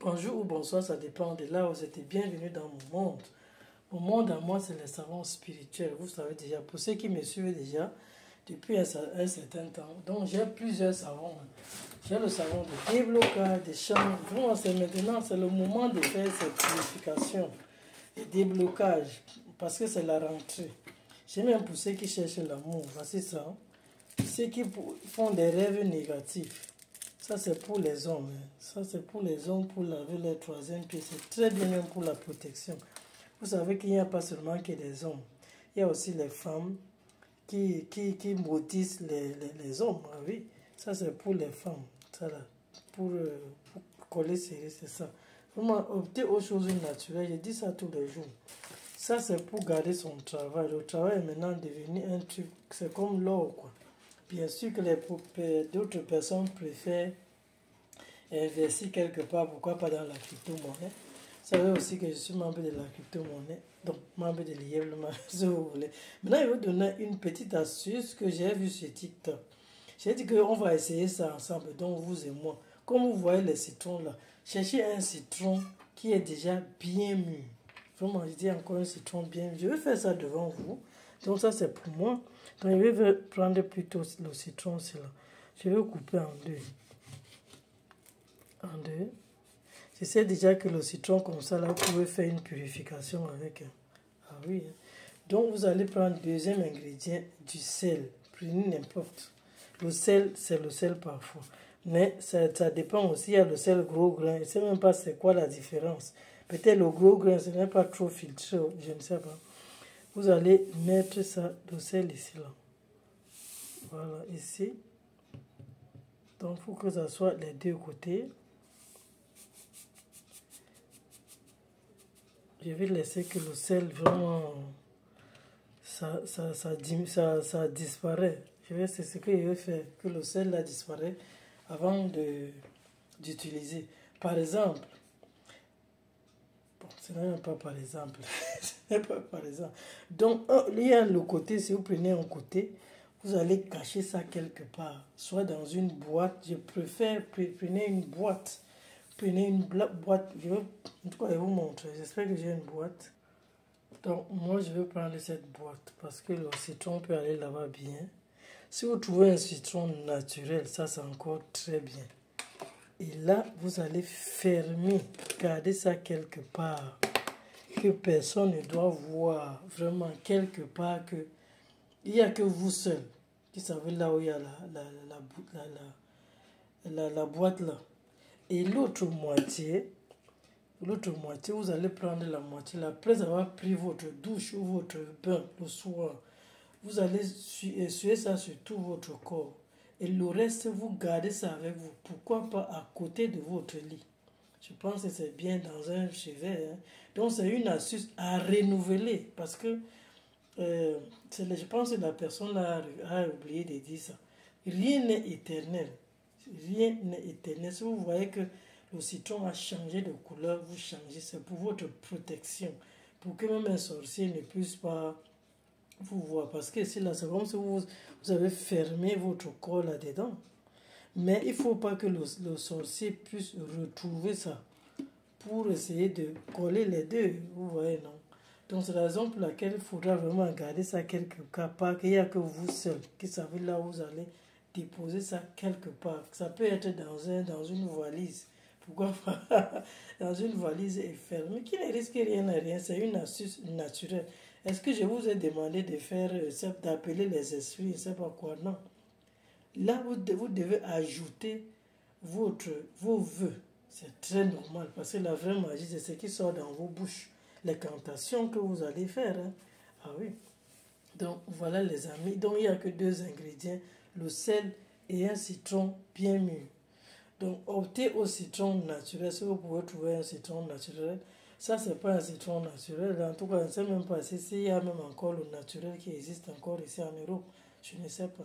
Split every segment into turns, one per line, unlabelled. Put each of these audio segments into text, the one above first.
bonjour ou bonsoir, ça dépend de là où vous êtes. Bienvenue dans mon monde. Mon monde à moi, c'est le savon spirituel. Vous savez déjà, pour ceux qui me suivent déjà depuis un, certain temps. Donc, j'ai plusieurs savons. J'ai le savon de déblocage, de chant. Vraiment, c'est maintenant, c'est le moment de faire cette purification et déblocage. Parce que c'est la rentrée. J'ai même pour ceux qui cherchent l'amour. Voici ça. Ceux qui font des rêves négatifs. Ça, c'est pour les hommes. Hein. Ça, c'est pour les hommes pour laver leur troisième pied. C'est très bien même pour la protection. Vous savez qu'il n'y a pas seulement que des hommes. Il y a aussi les femmes qui, qui, qui maudissent les, les, hommes. Ah oui, ça, c'est pour les femmes. Ça, là, pour, euh, pour coller c'est ça. Vraiment, opter aux choses naturelles. Je dis ça tous les jours. Ça, c'est pour garder son travail. Le travail est maintenant devenu un truc, c'est comme l'or, quoi. Bien sûr que d'autres personnes préfèrent investir quelque part, pourquoi pas dans la crypto-monnaie. Vous savez aussi que je suis membre de la crypto-monnaie, donc membre de l'IEVLEMA, si vous voulez. Maintenant, je vais vous donner une petite astuce que j'ai vue sur TikTok. J'ai dit qu'on va essayer ça ensemble, donc vous et moi. Comme vous voyez les citrons là, cherchez un citron qui est déjà bien mûr. Vraiment, je dis encore un citron bien mûr. Je vais faire ça devant vous. Donc ça, c'est pour moi. Donc, je vais prendre plutôt le citron. Je vais couper en deux. En deux. Je sais déjà que le citron comme ça, là, vous pouvez faire une purification avec. Ah oui. Hein. Donc, vous allez prendre le deuxième ingrédient, du sel. Prenez n'importe. Le sel, c'est le sel parfois. Mais ça, ça, dépend aussi. Il y a le sel gros grain. Je ne sais même pas c'est quoi la différence. Peut-être le gros grain, ce n'est pas trop filtré. Je ne sais pas vous allez mettre ça de sel ici là voilà ici. Donc faut que ça soit les deux côtés. Je vais laisser que le sel vraiment ça, disparaît. Je vais c'est ce que je vais faire que le sel là disparaît avant de d'utiliser. Par exemple ce n'est pas par exemple. ce pas par exemple. Donc, il y a le côté, si vous prenez un côté, vous allez cacher ça quelque part. Soit dans une boîte. Je préfère, prenez une boîte. Prenez une boîte. Je en tout cas, je vais vous montrer. J'espère que j'ai une boîte. Donc, moi, je vais prendre cette boîte parce que le citron peut aller là-bas bien. Si vous trouvez un citron naturel, ça, c'est encore très bien. Et là, vous allez fermer, garder ça quelque part, que personne ne doit voir, vraiment quelque part, que il n'y a que vous seul qui savez là où il y a la, la, la, la, la boîte là. Et l'autre moitié, l'autre moitié, vous allez prendre la moitié après avoir pris votre douche ou votre bain le soir, vous allez essuyer ça sur tout votre corps. Et le reste, vous gardez ça avec vous. Pourquoi pas à côté de votre lit? Je pense que c'est bien dans un chevet. Hein. Donc, c'est une astuce à renouveler. Parce que euh, je pense que la personne a, a oublié de dire ça. Rien n'est éternel. Rien n'est éternel. Si vous voyez que le citron a changé de couleur, vous changez. C'est pour votre protection. Pour que même un sorcier ne puisse pas vous voir. Parce que c'est là, c'est comme si vous, vous avez fermé votre corps là-dedans. Mais il faut pas que le, le, sorcier puisse retrouver ça pour essayer de coller les deux. Vous voyez, non? Donc, c'est la raison pour laquelle il faudra vraiment garder ça quelque part. Pas qu'il n'y a que vous seul qui savez là où vous allez déposer ça quelque part. Ça peut être dans, un, dans une valise. Pourquoi pas? Dans une valise fermée qui ne risque rien à rien. C'est une astuce naturelle. Est-ce que je vous ai demandé de faire, euh, d'appeler les esprits, je ne sais pas quoi, non. Là, vous, vous devez ajouter votre, vos voeux. C'est très normal parce que la vraie magie, c'est ce qui sort dans vos bouches. Les cantations que vous allez faire. Hein. Ah oui. Donc voilà les amis. Donc il n'y a que deux ingrédients, le sel et un citron bien mûr. Donc optez au citron naturel. Si vous pouvez trouver un citron naturel, ça, c'est pas un citron naturel. En tout cas, je ne sais même pas s'il y a même encore le naturel qui existe encore ici en Europe. Je ne sais pas.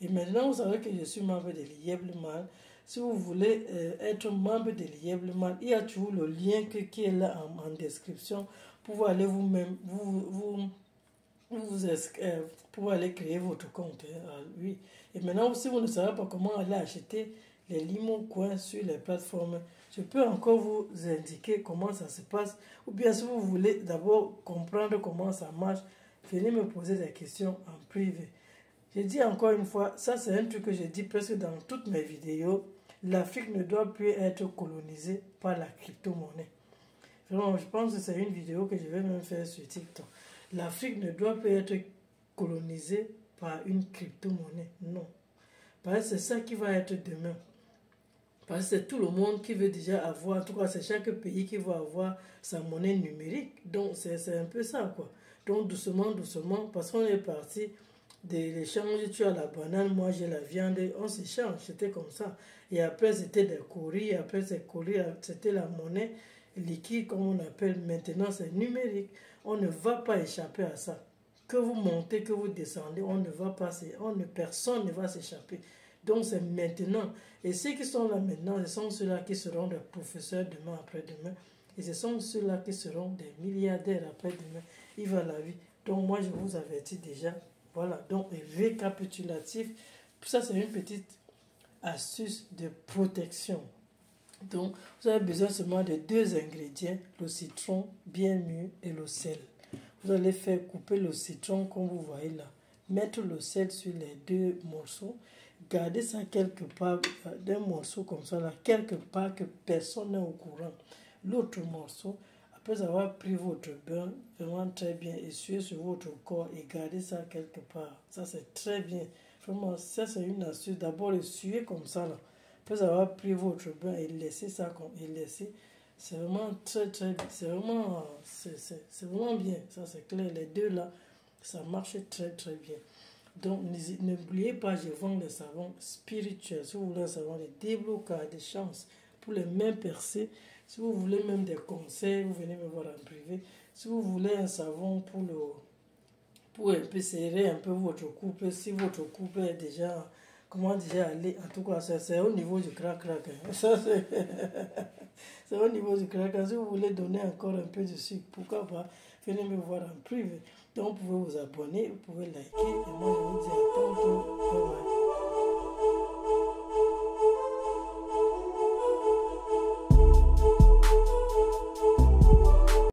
Et maintenant, vous savez que je suis membre de l'IEBLEMAL. Si vous voulez euh, être membre de l'IEBLEMAL, il y a toujours le lien qui est là en, description pour aller vous-même, vous, vous, vous, euh, pour aller créer votre compte. Hein, oui. Et maintenant, si vous ne savez pas comment aller acheter les limo coins sur les plateformes. Je peux encore vous indiquer comment ça se passe. Ou bien si vous voulez d'abord comprendre comment ça marche, venez me poser des questions en privé. Je dis encore une fois, ça c'est un truc que je dis presque dans toutes mes vidéos. L'Afrique ne doit plus être colonisée par la crypto-monnaie. Vraiment, je pense que c'est une vidéo que je vais même faire sur TikTok. L'Afrique ne doit plus être colonisée par une crypto-monnaie. Non. Parce que c'est ça qui va être demain. Parce que c'est tout le monde qui veut déjà avoir, en tout cas c'est chaque pays qui va avoir sa monnaie numérique. Donc c'est un peu ça quoi. Donc doucement, doucement, parce qu'on est parti de l'échange, tu as la banane, moi j'ai la viande, on s'échange, c'était comme ça. Et après c'était des courriers, après ces courriers, c'était la monnaie liquide comme on appelle. Maintenant c'est numérique. On ne va pas échapper à ça. Que vous montez, que vous descendez, on ne va pas, on ne, personne ne va s'échapper. Donc c'est maintenant. Et ceux qui sont là maintenant, ce sont ceux-là qui seront des professeurs demain, après-demain. Et ce sont ceux-là qui seront des milliardaires après-demain. Il va la vie. Donc moi, je vous avertis déjà. Voilà. Donc, récapitulatif. Ça, c'est une petite astuce de protection. Donc, vous avez besoin seulement de deux ingrédients, le citron bien mûr et le sel. Vous allez faire couper le citron comme vous voyez là. Mettre le sel sur les deux morceaux Gardez ça quelque part, d'un morceau comme ça, là, quelque part que personne n'est au courant. L'autre morceau, après avoir pris votre bain, vraiment très bien, essuyez sur votre corps et gardez ça quelque part. Ça, c'est très bien. Vraiment, ça, c'est une astuce. D'abord, essuyer comme ça, là. Après avoir pris votre bain et laisser ça comme, et laisser, c'est vraiment très, très. C'est vraiment, c'est vraiment bien. Ça, c'est clair. Les deux, là, ça marche très, très bien. Donc, n'oubliez pas, je vends des savons spirituels. Si vous voulez un savon de déblocage, de chance pour les mains percées, si vous voulez même des conseils, vous venez me voir en privé. Si vous voulez un savon pour le pour un peu serrer un peu votre couple, si votre couple est déjà, comment déjà aller, en tout cas, c'est au niveau du crac-crac. Hein. c'est au niveau du crac-crac. Si vous voulez donner encore un peu de sucre, pourquoi pas, venez me voir en privé. Donc, vous pouvez vous abonner, vous pouvez liker. Et moi, je vous dis à tantôt.